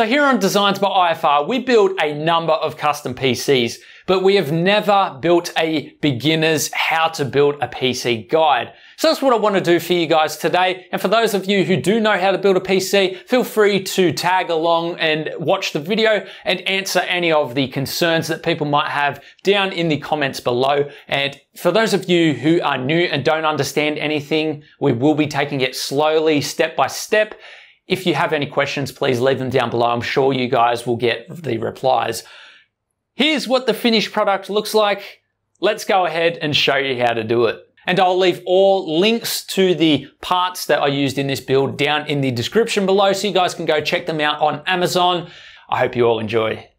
So here on Designs by IFR, we build a number of custom PCs, but we have never built a beginner's how to build a PC guide. So that's what I want to do for you guys today. And for those of you who do know how to build a PC, feel free to tag along and watch the video and answer any of the concerns that people might have down in the comments below. And for those of you who are new and don't understand anything, we will be taking it slowly, step by step. If you have any questions, please leave them down below. I'm sure you guys will get the replies. Here's what the finished product looks like. Let's go ahead and show you how to do it. And I'll leave all links to the parts that I used in this build down in the description below so you guys can go check them out on Amazon. I hope you all enjoy.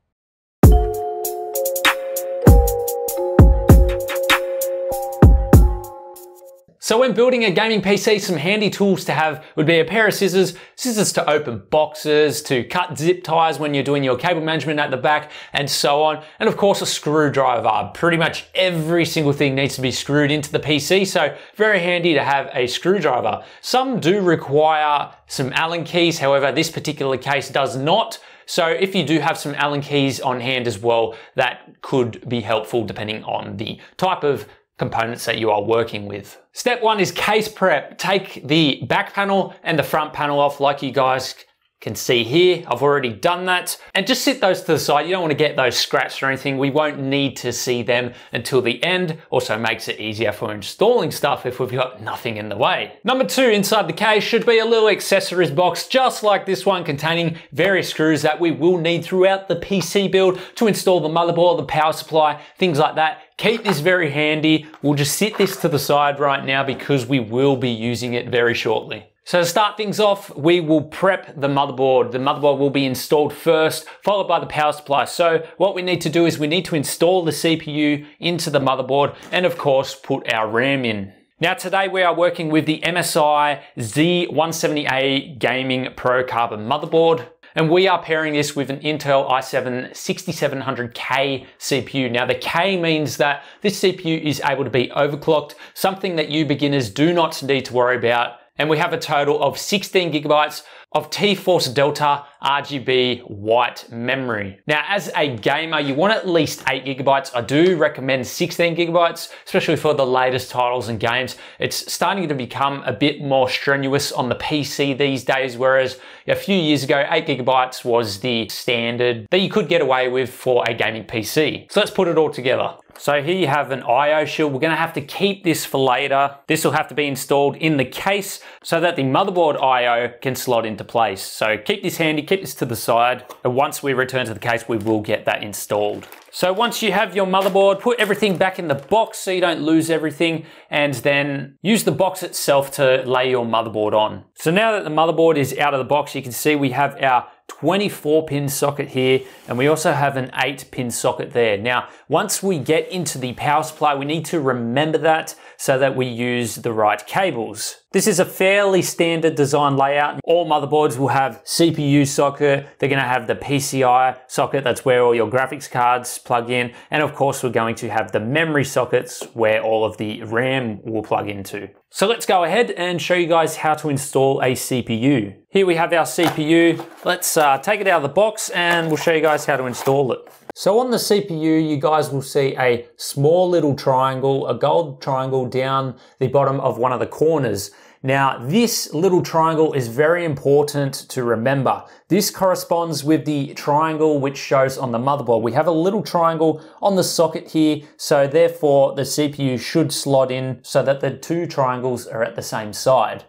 So when building a gaming PC, some handy tools to have would be a pair of scissors, scissors to open boxes, to cut zip ties when you're doing your cable management at the back, and so on. And of course, a screwdriver. Pretty much every single thing needs to be screwed into the PC, so very handy to have a screwdriver. Some do require some Allen keys, however, this particular case does not. So if you do have some Allen keys on hand as well, that could be helpful depending on the type of components that you are working with. Step one is case prep. Take the back panel and the front panel off like you guys can see here, I've already done that. And just sit those to the side. You don't want to get those scratched or anything. We won't need to see them until the end. Also makes it easier for installing stuff if we've got nothing in the way. Number two, inside the case should be a little accessories box, just like this one, containing various screws that we will need throughout the PC build to install the motherboard, the power supply, things like that. Keep this very handy. We'll just sit this to the side right now because we will be using it very shortly. So to start things off, we will prep the motherboard. The motherboard will be installed first, followed by the power supply. So what we need to do is we need to install the CPU into the motherboard and of course put our RAM in. Now today we are working with the MSI Z170A Gaming Pro Carbon motherboard. And we are pairing this with an Intel i7 6700K CPU. Now the K means that this CPU is able to be overclocked, something that you beginners do not need to worry about and we have a total of 16 gigabytes of T-Force Delta RGB white memory. Now, as a gamer, you want at least eight gigabytes. I do recommend 16 gigabytes, especially for the latest titles and games. It's starting to become a bit more strenuous on the PC these days, whereas a few years ago, eight gigabytes was the standard that you could get away with for a gaming PC. So let's put it all together. So here you have an IO shield. We're gonna have to keep this for later. This will have to be installed in the case so that the motherboard IO can slot into place. So keep this handy, keep this to the side. And once we return to the case, we will get that installed. So once you have your motherboard, put everything back in the box so you don't lose everything and then use the box itself to lay your motherboard on. So now that the motherboard is out of the box, you can see we have our 24 pin socket here and we also have an 8 pin socket there. Now once we get into the power supply we need to remember that so that we use the right cables. This is a fairly standard design layout. All motherboards will have CPU socket, they're gonna have the PCI socket, that's where all your graphics cards plug in, and of course we're going to have the memory sockets where all of the RAM will plug into. So let's go ahead and show you guys how to install a CPU. Here we have our CPU. Let's uh, take it out of the box and we'll show you guys how to install it. So on the CPU, you guys will see a small little triangle, a gold triangle down the bottom of one of the corners. Now, this little triangle is very important to remember. This corresponds with the triangle which shows on the motherboard. We have a little triangle on the socket here, so therefore the CPU should slot in so that the two triangles are at the same side.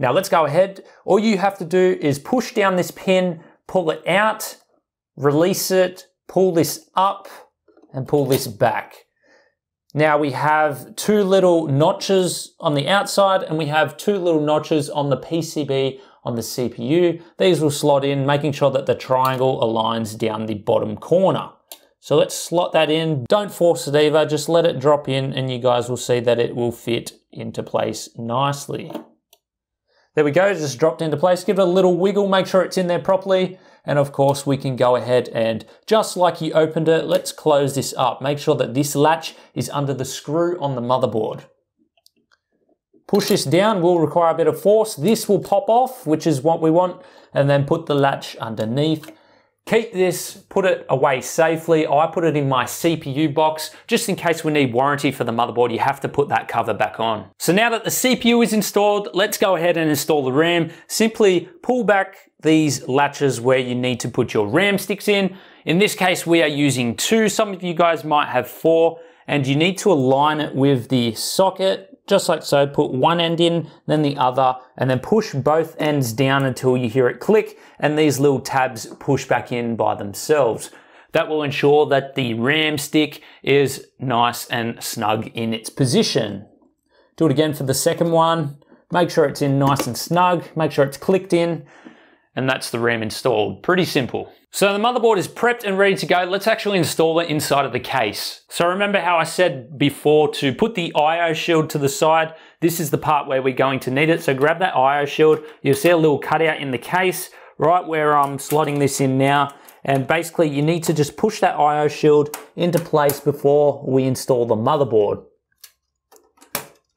Now let's go ahead. All you have to do is push down this pin, pull it out, release it, pull this up and pull this back. Now we have two little notches on the outside and we have two little notches on the PCB on the CPU. These will slot in, making sure that the triangle aligns down the bottom corner. So let's slot that in. Don't force it either, just let it drop in and you guys will see that it will fit into place nicely. There we go, just dropped into place. Give it a little wiggle, make sure it's in there properly. And of course we can go ahead and just like you opened it, let's close this up. Make sure that this latch is under the screw on the motherboard. Push this down will require a bit of force. This will pop off, which is what we want, and then put the latch underneath. Keep this, put it away safely. I put it in my CPU box just in case we need warranty for the motherboard. You have to put that cover back on. So now that the CPU is installed, let's go ahead and install the RAM. Simply pull back these latches where you need to put your RAM sticks in. In this case, we are using two. Some of you guys might have four and you need to align it with the socket just like so. Put one end in, then the other, and then push both ends down until you hear it click, and these little tabs push back in by themselves. That will ensure that the RAM stick is nice and snug in its position. Do it again for the second one. Make sure it's in nice and snug, make sure it's clicked in, and that's the RAM installed. Pretty simple. So the motherboard is prepped and ready to go. Let's actually install it inside of the case. So remember how I said before to put the IO shield to the side. This is the part where we're going to need it. So grab that IO shield. You'll see a little cutout in the case right where I'm slotting this in now. And basically you need to just push that IO shield into place before we install the motherboard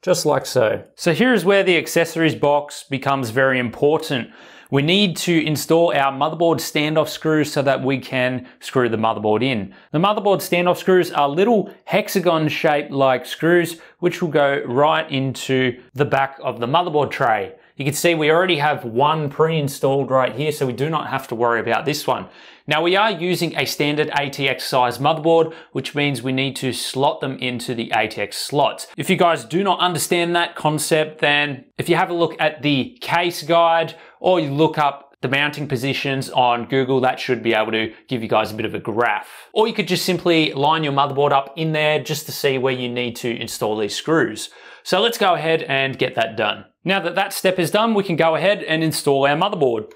just like so. So here's where the accessories box becomes very important. We need to install our motherboard standoff screws so that we can screw the motherboard in. The motherboard standoff screws are little hexagon shaped like screws which will go right into the back of the motherboard tray. You can see we already have one pre-installed right here, so we do not have to worry about this one. Now we are using a standard ATX size motherboard, which means we need to slot them into the ATX slots. If you guys do not understand that concept, then if you have a look at the case guide or you look up the mounting positions on Google, that should be able to give you guys a bit of a graph. Or you could just simply line your motherboard up in there just to see where you need to install these screws. So let's go ahead and get that done. Now that that step is done, we can go ahead and install our motherboard.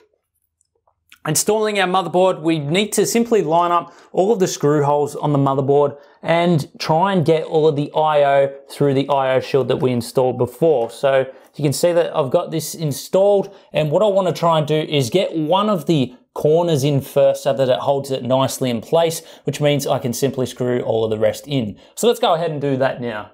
Installing our motherboard, we need to simply line up all of the screw holes on the motherboard and try and get all of the I.O. through the I.O. shield that we installed before. So you can see that I've got this installed and what I want to try and do is get one of the corners in first so that it holds it nicely in place, which means I can simply screw all of the rest in. So let's go ahead and do that now.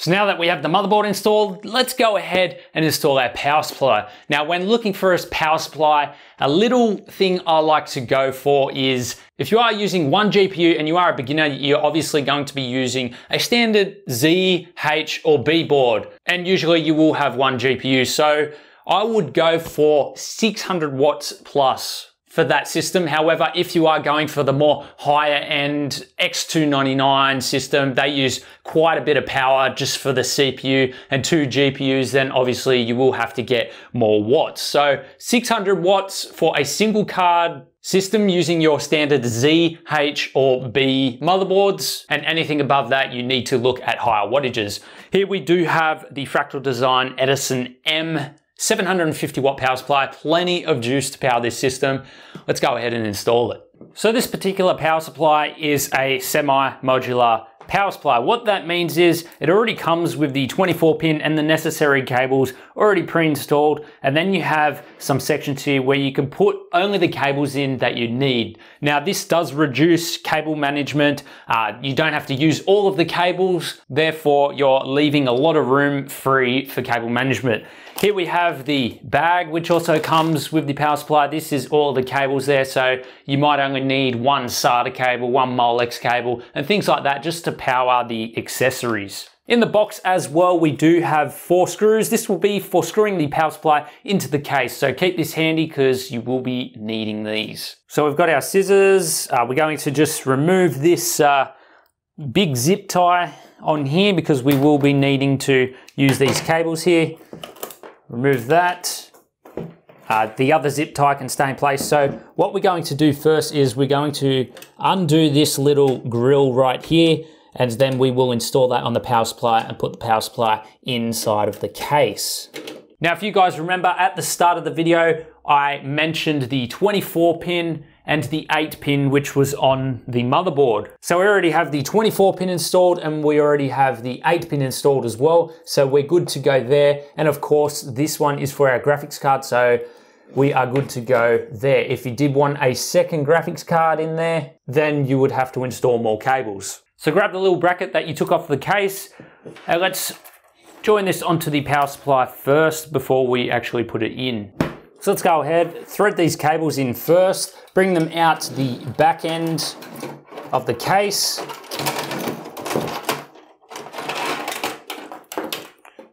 So now that we have the motherboard installed, let's go ahead and install our power supply. Now when looking for a power supply, a little thing I like to go for is if you are using one GPU and you are a beginner, you're obviously going to be using a standard Z, H or B board. And usually you will have one GPU. So I would go for 600 watts plus for that system. However, if you are going for the more higher end X299 system, they use quite a bit of power just for the CPU and two GPUs, then obviously you will have to get more watts. So 600 watts for a single card system using your standard Z, H or B motherboards and anything above that you need to look at higher wattages. Here we do have the Fractal Design Edison M 750 watt power supply, plenty of juice to power this system. Let's go ahead and install it. So this particular power supply is a semi-modular power supply. What that means is it already comes with the 24 pin and the necessary cables already pre-installed. And then you have some sections here where you can put only the cables in that you need. Now this does reduce cable management. Uh, you don't have to use all of the cables. Therefore you're leaving a lot of room free for cable management. Here we have the bag, which also comes with the power supply. This is all the cables there. So you might only need one SATA cable, one Molex cable, and things like that just to power the accessories. In the box as well, we do have four screws. This will be for screwing the power supply into the case. So keep this handy because you will be needing these. So we've got our scissors. Uh, we're going to just remove this uh, big zip tie on here because we will be needing to use these cables here. Remove that. Uh, the other zip tie can stay in place. So what we're going to do first is we're going to undo this little grill right here and then we will install that on the power supply and put the power supply inside of the case. Now, if you guys remember at the start of the video, I mentioned the 24 pin and the 8 pin which was on the motherboard. So we already have the 24 pin installed and we already have the 8 pin installed as well. So we're good to go there. And of course, this one is for our graphics card. So we are good to go there. If you did want a second graphics card in there, then you would have to install more cables. So grab the little bracket that you took off the case and let's join this onto the power supply first before we actually put it in. So let's go ahead, thread these cables in first, bring them out to the back end of the case.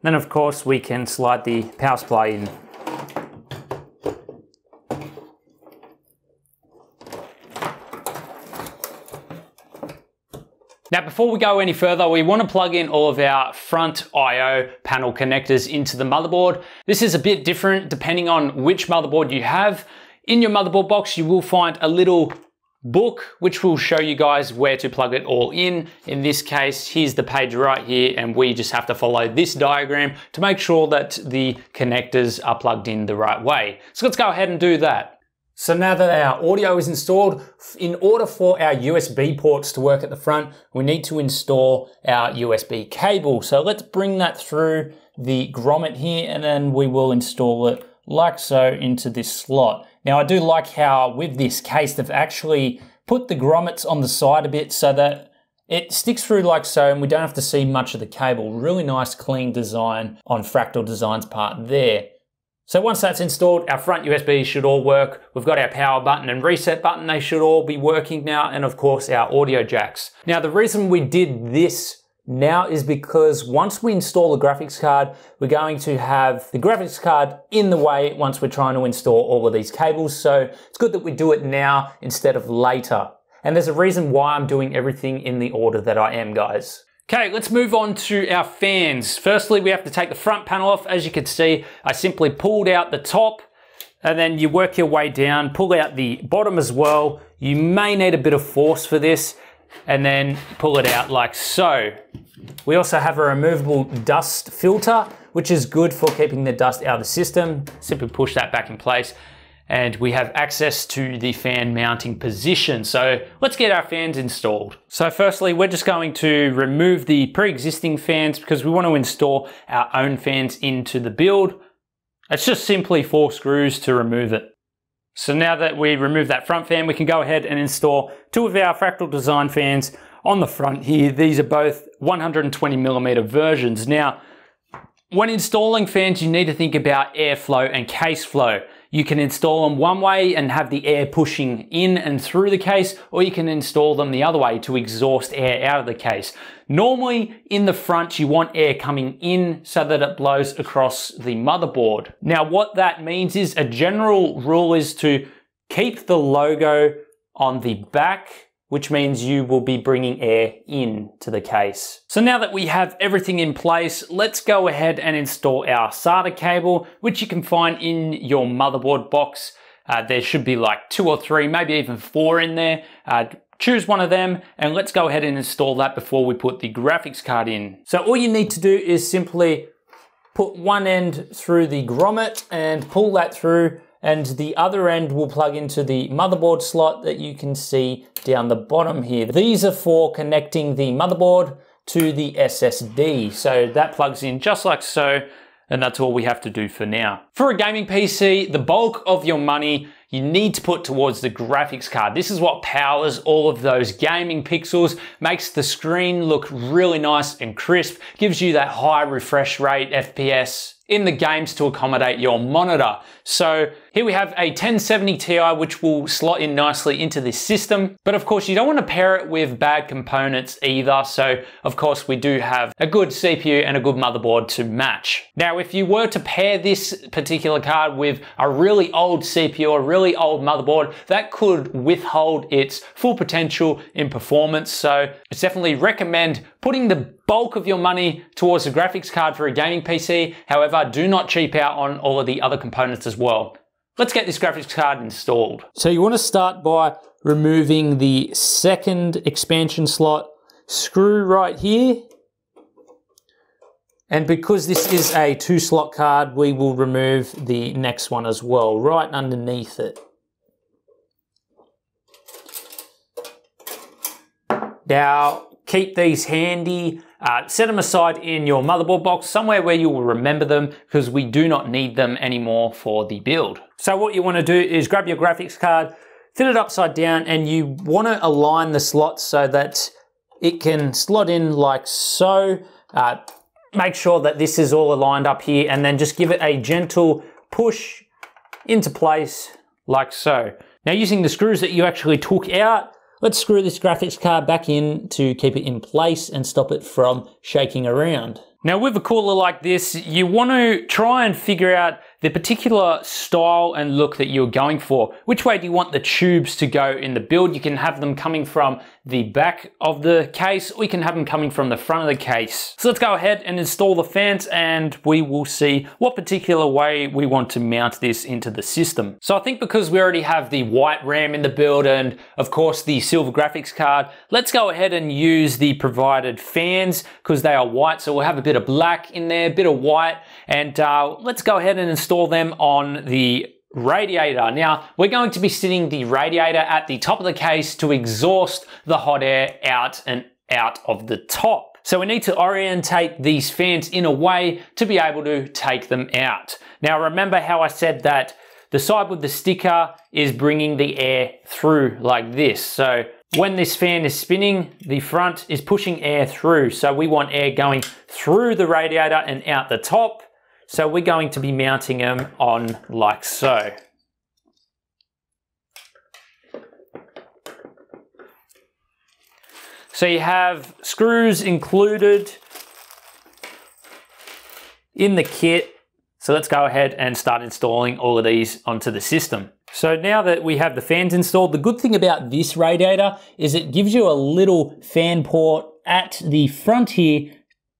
Then of course we can slide the power supply in. Before we go any further, we want to plug in all of our front I.O. panel connectors into the motherboard. This is a bit different depending on which motherboard you have. In your motherboard box, you will find a little book, which will show you guys where to plug it all in. In this case, here's the page right here, and we just have to follow this diagram to make sure that the connectors are plugged in the right way. So let's go ahead and do that. So now that our audio is installed, in order for our USB ports to work at the front, we need to install our USB cable. So let's bring that through the grommet here and then we will install it like so into this slot. Now I do like how with this case they've actually put the grommets on the side a bit so that it sticks through like so and we don't have to see much of the cable. Really nice clean design on Fractal Design's part there. So once that's installed, our front USB should all work. We've got our power button and reset button. They should all be working now. And of course, our audio jacks. Now, the reason we did this now is because once we install the graphics card, we're going to have the graphics card in the way once we're trying to install all of these cables. So it's good that we do it now instead of later. And there's a reason why I'm doing everything in the order that I am, guys. Okay, let's move on to our fans. Firstly, we have to take the front panel off. As you can see, I simply pulled out the top and then you work your way down, pull out the bottom as well. You may need a bit of force for this and then pull it out like so. We also have a removable dust filter, which is good for keeping the dust out of the system. Simply push that back in place and we have access to the fan mounting position. So let's get our fans installed. So firstly, we're just going to remove the pre-existing fans because we want to install our own fans into the build. It's just simply four screws to remove it. So now that we remove that front fan, we can go ahead and install two of our Fractal Design fans on the front here. These are both 120 millimeter versions. Now, when installing fans, you need to think about airflow and case flow. You can install them one way and have the air pushing in and through the case, or you can install them the other way to exhaust air out of the case. Normally in the front, you want air coming in so that it blows across the motherboard. Now what that means is a general rule is to keep the logo on the back which means you will be bringing air in to the case. So now that we have everything in place, let's go ahead and install our SATA cable, which you can find in your motherboard box. Uh, there should be like two or three, maybe even four in there. Uh, choose one of them and let's go ahead and install that before we put the graphics card in. So all you need to do is simply put one end through the grommet and pull that through and the other end will plug into the motherboard slot that you can see down the bottom here. These are for connecting the motherboard to the SSD. So that plugs in just like so, and that's all we have to do for now. For a gaming PC, the bulk of your money you need to put towards the graphics card. This is what powers all of those gaming pixels, makes the screen look really nice and crisp, gives you that high refresh rate, FPS, in the games to accommodate your monitor. So here we have a 1070 Ti which will slot in nicely into this system. But of course you don't want to pair it with bad components either. So of course we do have a good CPU and a good motherboard to match. Now if you were to pair this particular card with a really old CPU, or a really old motherboard, that could withhold its full potential in performance. So it's definitely recommend putting the bulk of your money towards a graphics card for a gaming PC. However, do not cheap out on all of the other components as well. Let's get this graphics card installed. So you want to start by removing the second expansion slot screw right here. And because this is a two slot card, we will remove the next one as well, right underneath it. Now, keep these handy. Uh, set them aside in your motherboard box, somewhere where you will remember them because we do not need them anymore for the build. So what you want to do is grab your graphics card, fit it upside down, and you want to align the slots so that it can slot in like so. Uh, make sure that this is all aligned up here and then just give it a gentle push into place like so. Now using the screws that you actually took out, let's screw this graphics card back in to keep it in place and stop it from shaking around. Now with a cooler like this, you want to try and figure out the particular style and look that you're going for. Which way do you want the tubes to go in the build? You can have them coming from the back of the case We can have them coming from the front of the case. So let's go ahead and install the fans and we will see what particular way we want to mount this into the system. So I think because we already have the white RAM in the build and of course the silver graphics card, let's go ahead and use the provided fans because they are white. So we'll have a bit of black in there, a bit of white and uh, let's go ahead and install install them on the radiator. Now, we're going to be sitting the radiator at the top of the case to exhaust the hot air out and out of the top. So we need to orientate these fans in a way to be able to take them out. Now remember how I said that the side with the sticker is bringing the air through like this. So when this fan is spinning, the front is pushing air through. So we want air going through the radiator and out the top. So we're going to be mounting them on like so. So you have screws included in the kit. So let's go ahead and start installing all of these onto the system. So now that we have the fans installed, the good thing about this radiator is it gives you a little fan port at the front here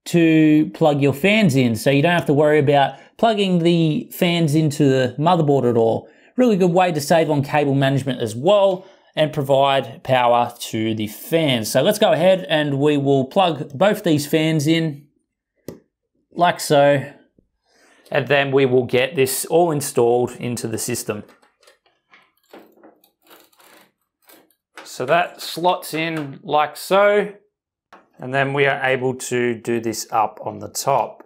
to plug your fans in so you don't have to worry about plugging the fans into the motherboard at all. Really good way to save on cable management as well and provide power to the fans. So let's go ahead and we will plug both these fans in like so and then we will get this all installed into the system. So that slots in like so and then we are able to do this up on the top.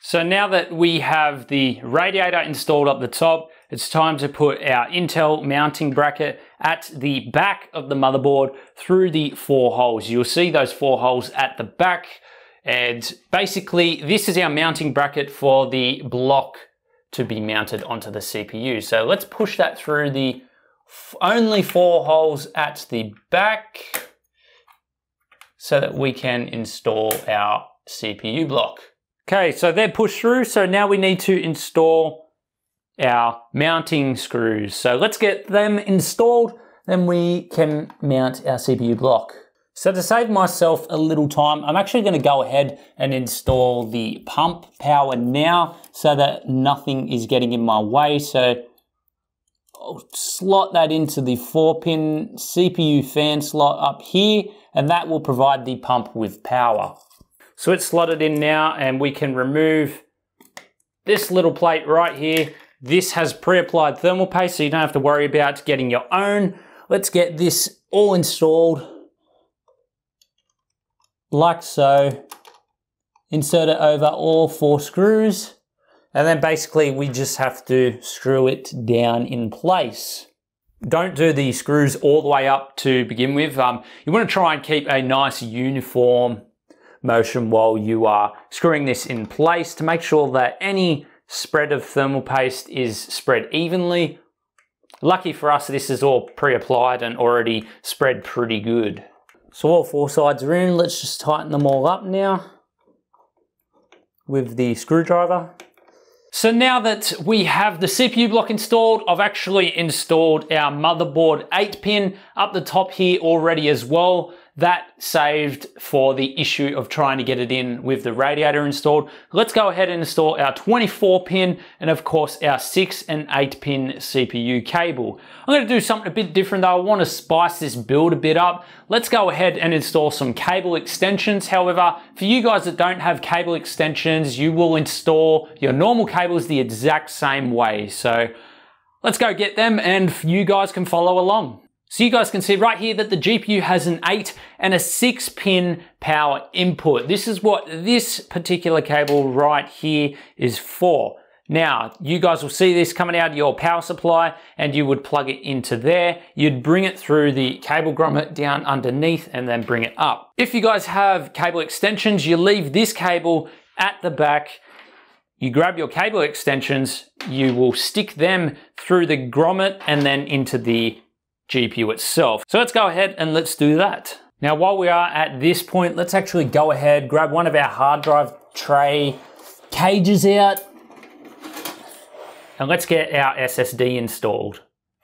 So now that we have the radiator installed up the top, it's time to put our Intel mounting bracket at the back of the motherboard through the four holes. You'll see those four holes at the back. And basically, this is our mounting bracket for the block to be mounted onto the CPU. So let's push that through the only four holes at the back so that we can install our CPU block. Okay, so they're pushed through. So now we need to install our mounting screws. So let's get them installed, then we can mount our CPU block. So to save myself a little time, I'm actually gonna go ahead and install the pump power now so that nothing is getting in my way. So I'll slot that into the four pin CPU fan slot up here and that will provide the pump with power. So it's slotted in now and we can remove this little plate right here. This has pre-applied thermal paste so you don't have to worry about getting your own. Let's get this all installed like so. Insert it over all four screws and then basically we just have to screw it down in place. Don't do the screws all the way up to begin with. Um, you want to try and keep a nice uniform motion while you are screwing this in place to make sure that any spread of thermal paste is spread evenly. Lucky for us, this is all pre-applied and already spread pretty good. So all four sides are in, let's just tighten them all up now with the screwdriver. So now that we have the CPU block installed, I've actually installed our motherboard 8 pin up the top here already as well. That saved for the issue of trying to get it in with the radiator installed. Let's go ahead and install our 24 pin and of course our 6 and 8 pin CPU cable. I'm going to do something a bit different though. I want to spice this build a bit up. Let's go ahead and install some cable extensions. However, for you guys that don't have cable extensions, you will install your normal cables the exact same way. So let's go get them and you guys can follow along. So you guys can see right here that the GPU has an 8 and a 6 pin power input. This is what this particular cable right here is for. Now, you guys will see this coming out of your power supply and you would plug it into there. You'd bring it through the cable grommet down underneath and then bring it up. If you guys have cable extensions, you leave this cable at the back you grab your cable extensions, you will stick them through the grommet and then into the GPU itself. So let's go ahead and let's do that. Now, while we are at this point, let's actually go ahead, grab one of our hard drive tray cages out, and let's get our SSD installed.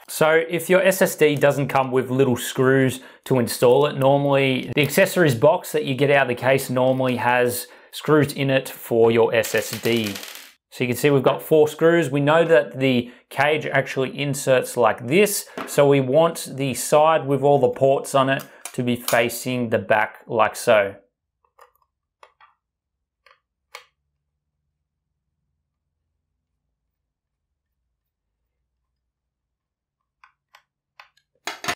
So if your SSD doesn't come with little screws to install it, normally the accessories box that you get out of the case normally has screws in it for your SSD. So you can see we've got four screws. We know that the cage actually inserts like this. So we want the side with all the ports on it to be facing the back like so.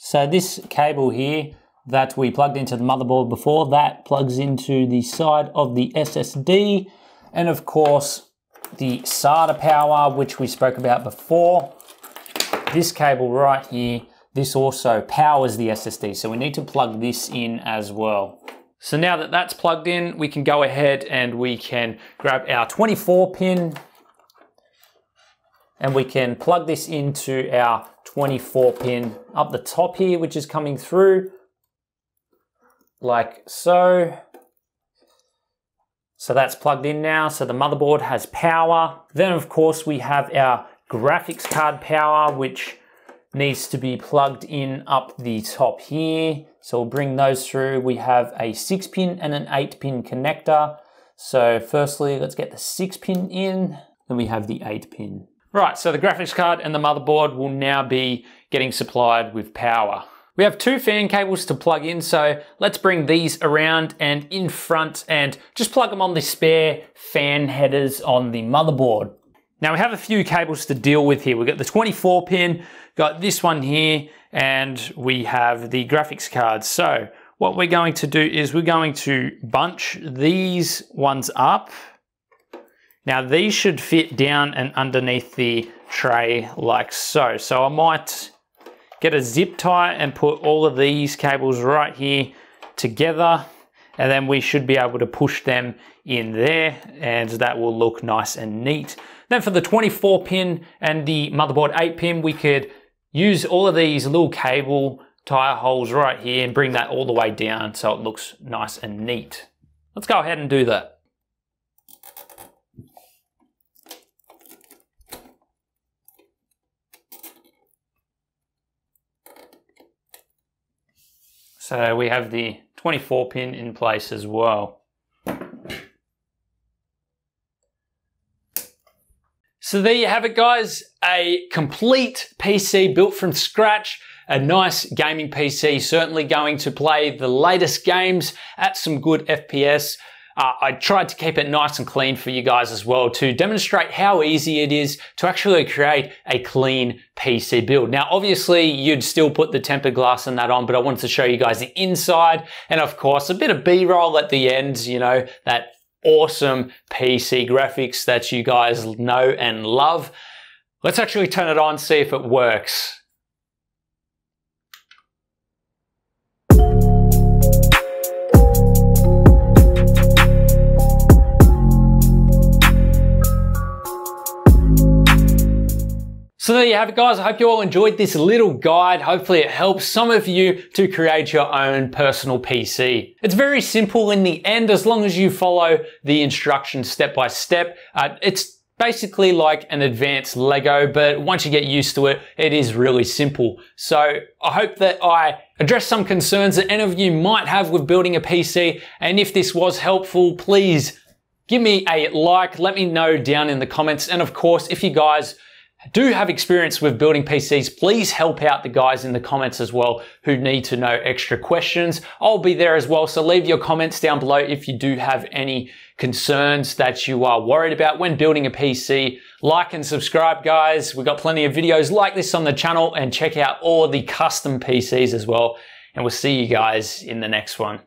So this cable here that we plugged into the motherboard before, that plugs into the side of the SSD. And of course, the SATA power, which we spoke about before. This cable right here this also powers the SSD, so we need to plug this in as well. So now that that's plugged in, we can go ahead and we can grab our 24 pin and we can plug this into our 24 pin up the top here, which is coming through like so. So that's plugged in now. So the motherboard has power. Then of course we have our graphics card power, which needs to be plugged in up the top here. So we'll bring those through. We have a six pin and an eight pin connector. So firstly, let's get the six pin in, then we have the eight pin. Right, so the graphics card and the motherboard will now be getting supplied with power. We have two fan cables to plug in, so let's bring these around and in front and just plug them on the spare fan headers on the motherboard. Now we have a few cables to deal with here. We've got the 24 pin, got this one here, and we have the graphics card. So what we're going to do is we're going to bunch these ones up. Now these should fit down and underneath the tray like so. So I might get a zip tie and put all of these cables right here together and then we should be able to push them in there and that will look nice and neat. Then for the 24 pin and the motherboard 8 pin, we could use all of these little cable tire holes right here and bring that all the way down so it looks nice and neat. Let's go ahead and do that. So we have the 24 pin in place as well. So there you have it guys, a complete PC built from scratch, a nice gaming PC, certainly going to play the latest games at some good FPS. Uh, I tried to keep it nice and clean for you guys as well to demonstrate how easy it is to actually create a clean PC build. Now, obviously you'd still put the tempered glass and that on, but I wanted to show you guys the inside and of course a bit of B-roll at the end, you know, that awesome PC graphics that you guys know and love. Let's actually turn it on, see if it works. So there you have it guys. I hope you all enjoyed this little guide. Hopefully it helps some of you to create your own personal PC. It's very simple in the end as long as you follow the instructions step by step. Uh, it's basically like an advanced Lego, but once you get used to it, it is really simple. So I hope that I addressed some concerns that any of you might have with building a PC. And if this was helpful, please give me a like. Let me know down in the comments. And of course, if you guys do have experience with building PCs, please help out the guys in the comments as well who need to know extra questions. I'll be there as well, so leave your comments down below if you do have any concerns that you are worried about when building a PC. Like and subscribe, guys. We've got plenty of videos like this on the channel and check out all the custom PCs as well. And we'll see you guys in the next one.